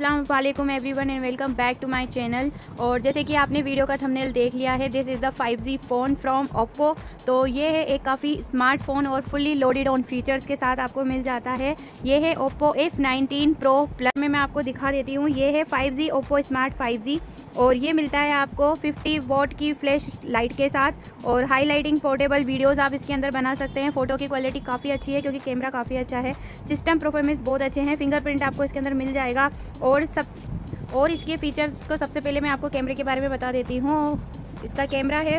वालेकुम everyone and welcome back to my channel. और जैसे कि आपने वीडियो का थंबनेल देख लिया है this is the 5G phone from Oppo तो ये है एक काफ़ी स्मार्टफ़ोन और फुल्ली लोडेड ऑन फीचर्स के साथ आपको मिल जाता है। ये है ओप्पो F19 प्रो प्लस में मैं आपको दिखा देती हूँ, ये है 5G ओप्पो स्मार्ट 5G और ये मिलता है आपको 50 वॉट की फ्लैश लाइट के साथ और हाई लाइटिंग पोर्टेबल वीडियोस आप इसके अंदर बना सकते हैं। फ़ोटो की क्वालिटी काफ़ी अच्छी है क्योंकि कैमरा काफ़ी अच्छा है। सिस्टम परफॉर्मेंस बहुत अच्छे हैं फिंगरप्रिंट आपको इसके अंदर मिल जाएगा और सब और इसके फीचर्स को सबसे पहले मैं आपको कैमरे के बारे में बता देती हूँ। इसका कैमरा है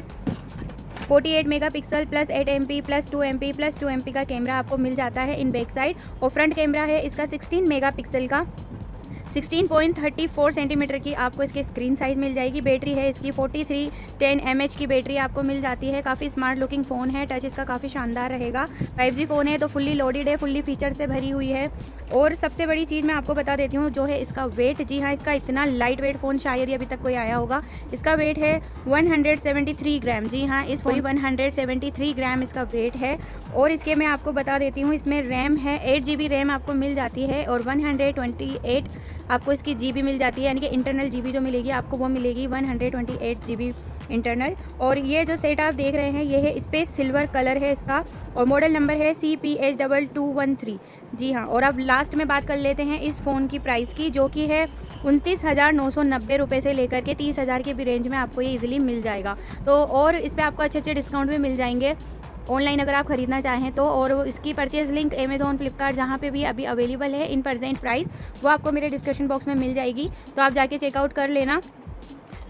48 megapixel plus eight M P plus two M P plus two M P का कैमरा आपको मिल जाता है इन बैक साइड और फ्रंट कैमरा है इसका सिक्सटीन मेगा पिक्सल का। 16.34 सेंटीमीटर की आपको इसकी स्क्रीन साइज़ मिल जाएगी। बैटरी है इसकी 43 10 एम की बैटरी आपको मिल जाती है। काफ़ी स्मार्ट लुकिंग फ़ोन है टच इसका काफ़ी शानदार रहेगा। 5G फ़ोन है तो फुल्ली लोडेड है फुल्ली फीचर से भरी हुई है। और सबसे बड़ी चीज़ मैं आपको बता देती हूँ जो है इसका वेट। जी हाँ इसका इतना लाइट वेट फ़ोन शायद ही अभी तक कोई आया होगा। इसका वेट है 173 ग्राम। जी हाँ इस फ़ोन 173 ग्राम इसका वेट है। और इसके मैं आपको बता देती हूँ इसमें रैम है एट जी रैम आपको मिल जाती है और वन आपको इसकी जीबी मिल जाती है, यानी कि इंटरनल जीबी जो मिलेगी, आपको वो मिलेगी वन हंड्रेड इंटरनल और ये जो सेट आप देख रहे हैं, ये है स्पेस सिल्वर कलर है इसका, और मॉडल नंबर है C P H double two one three जी हाँ और अब लास्ट में बात कर लेते हैं इस फ़ोन की प्राइस की, जो कि है उनतीस हज़ार नौ सौ नब्बे रुपये से लेकर के तीस हज़ार के भी रेंज में आपको ये इजीली मिल जाएगा। तो और इस पर आपको अच्छे अच्छे डिस्काउंट भी मिल जाएँगे। ऑनलाइन अगर आप ख़रीदना चाहें तो और इसकी परचेज़ लिंक अमेज़ोन फ्लिपकार्ट जहाँ पे भी अभी अवेलेबल है इन प्रजेंट प्राइस वो आपको मेरे डिस्क्रिप्शन बॉक्स में मिल जाएगी। तो आप जाके चेकआउट कर लेना।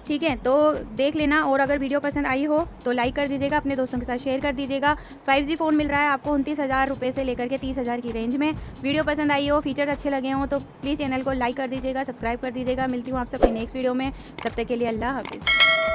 ठीक है तो देख लेना, और अगर वीडियो पसंद आई हो तो लाइक कर दीजिएगा, अपने दोस्तों के साथ शेयर कर दीजिएगा। 5G फ़ोन मिल रहा है आपको उनतीस हज़ार रुपये से लेकर के तीस हज़ार की रेंज में। वीडियो पसंद आई हो फीचर अच्छे लगे हों तो प्लीज़ चैनल को लाइक कर दीजिएगा सब्सक्राइब कर दीजिएगा। मिलती हूँ आप सबके नेक्स्ट वीडियो में। तब तक के लिए अल्लाह हाफिज़।